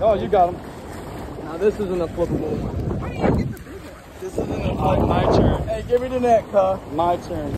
Oh, you got him. Now this isn't a flippable one. This isn't a my turn. Hey, give me the net, huh? My turn.